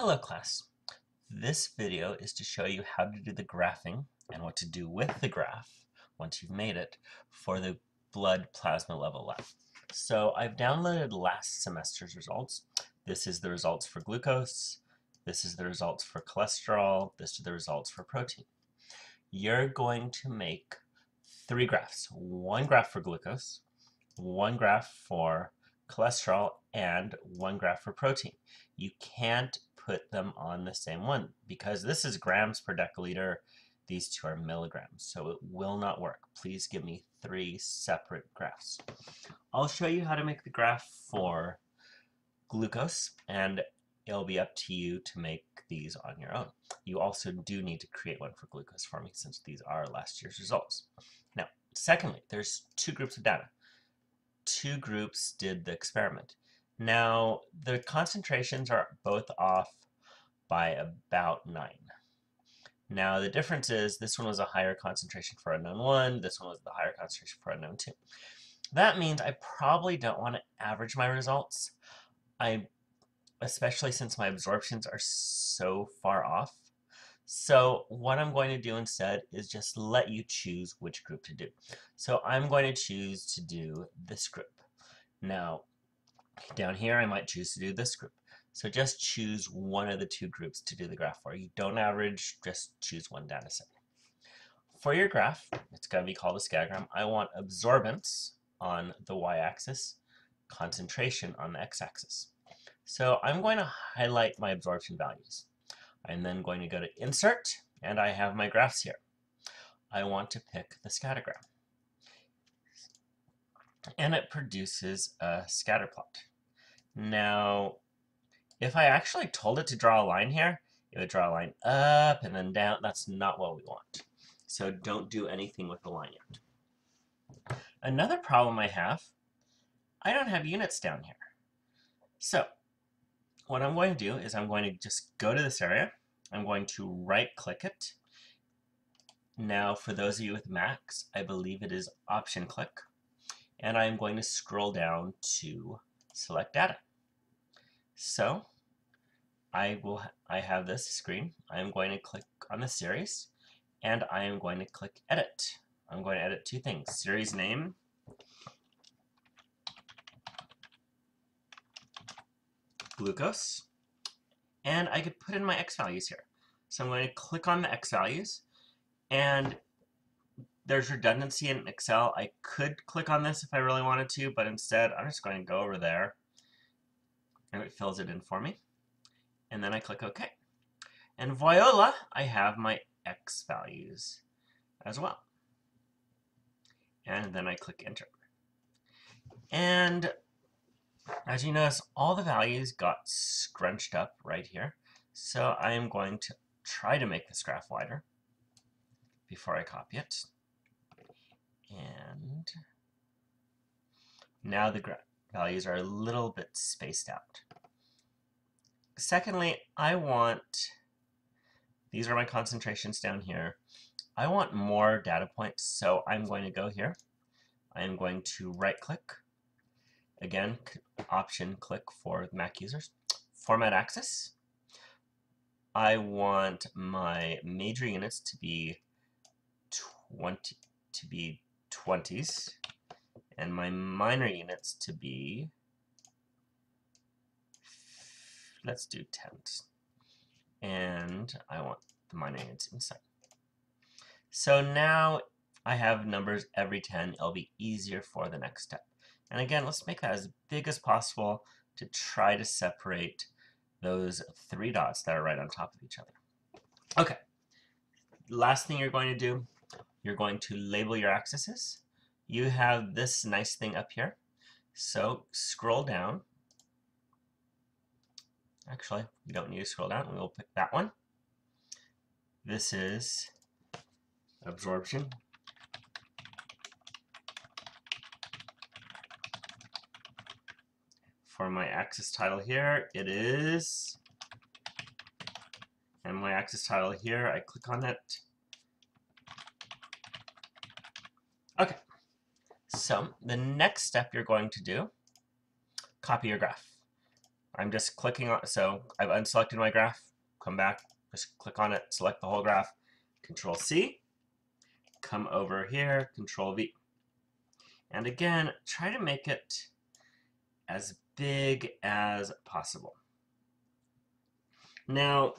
Hello class. This video is to show you how to do the graphing and what to do with the graph once you've made it for the blood plasma level lab. So I've downloaded last semester's results. This is the results for glucose. This is the results for cholesterol. This is the results for protein. You're going to make three graphs. One graph for glucose, one graph for cholesterol, and one graph for protein. You can't put them on the same one because this is grams per deciliter. These two are milligrams, so it will not work. Please give me three separate graphs. I'll show you how to make the graph for glucose, and it'll be up to you to make these on your own. You also do need to create one for glucose for me since these are last year's results. Now, secondly, there's two groups of data. Two groups did the experiment. Now, the concentrations are both off by about 9. Now, the difference is this one was a higher concentration for unknown 1, this one was the higher concentration for unknown 2. That means I probably don't want to average my results, I, especially since my absorptions are so far off. So what I'm going to do instead is just let you choose which group to do. So I'm going to choose to do this group. Now, down here, I might choose to do this group. So just choose one of the two groups to do the graph for. You don't average, just choose one data set. For your graph, it's going to be called a scattergram. I want absorbance on the y-axis, concentration on the x-axis. So I'm going to highlight my absorption values. I'm then going to go to Insert, and I have my graphs here. I want to pick the scattergram. And it produces a scatter plot. Now, if I actually told it to draw a line here, it would draw a line up and then down. That's not what we want. So don't do anything with the line yet. Another problem I have, I don't have units down here. So what I'm going to do is I'm going to just go to this area. I'm going to right click it. Now for those of you with Macs, I believe it is option click. And I'm going to scroll down to select data. So I will I have this screen. I am going to click on the series and I am going to click edit. I'm going to edit two things. Series name glucose and I could put in my x values here. So I'm going to click on the x values and there's redundancy in Excel. I could click on this if I really wanted to, but instead I'm just going to go over there and it fills it in for me. And then I click OK. And voila, I have my X values as well. And then I click Enter. And as you notice, all the values got scrunched up right here. So I am going to try to make this graph wider before I copy it. And now the values are a little bit spaced out. Secondly, I want, these are my concentrations down here. I want more data points, so I'm going to go here. I am going to right click. Again, option click for Mac users. Format axis. I want my major units to be 20 to be 20s and my minor units to be let's do tens. And I want the minor units inside. So now I have numbers every 10 it'll be easier for the next step. And again let's make that as big as possible to try to separate those three dots that are right on top of each other. Okay. Last thing you're going to do you're going to label your axes you have this nice thing up here. So scroll down. Actually, you don't need to scroll down. We'll pick that one. This is absorption. For my axis title here, it is, and my axis title here, I click on it. Okay, so the next step you're going to do, copy your graph. I'm just clicking on, so I've unselected my graph, come back, just click on it, select the whole graph, Control C, come over here, Control V. And again, try to make it as big as possible. Now,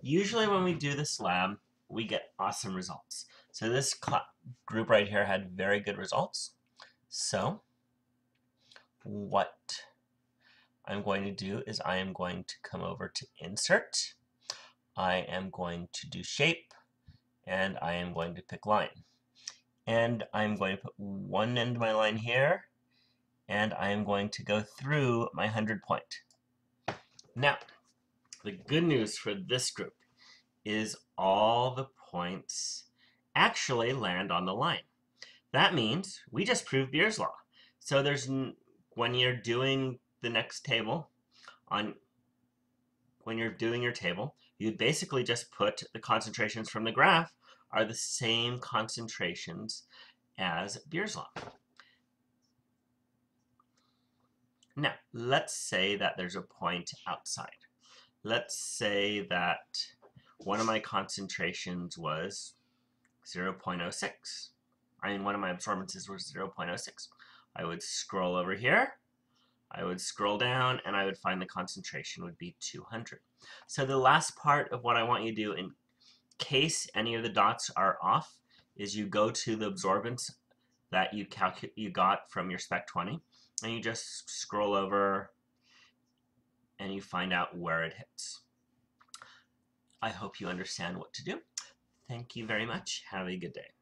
usually when we do this lab, we get awesome results. So this group right here had very good results. So what I'm going to do is I am going to come over to Insert. I am going to do Shape, and I am going to pick Line. And I'm going to put one end of my line here, and I am going to go through my 100 point. Now, the good news for this group is all the points actually land on the line. That means we just proved Beer's law. So there's when you're doing the next table on when you're doing your table, you'd basically just put the concentrations from the graph are the same concentrations as Beer's law. Now, let's say that there's a point outside. Let's say that one of my concentrations was 0.06. I mean, one of my absorbances was 0.06. I would scroll over here, I would scroll down, and I would find the concentration would be 200. So the last part of what I want you to do in case any of the dots are off is you go to the absorbance that you you got from your spec 20 and you just scroll over and you find out where it hits. I hope you understand what to do. Thank you very much. Have a good day.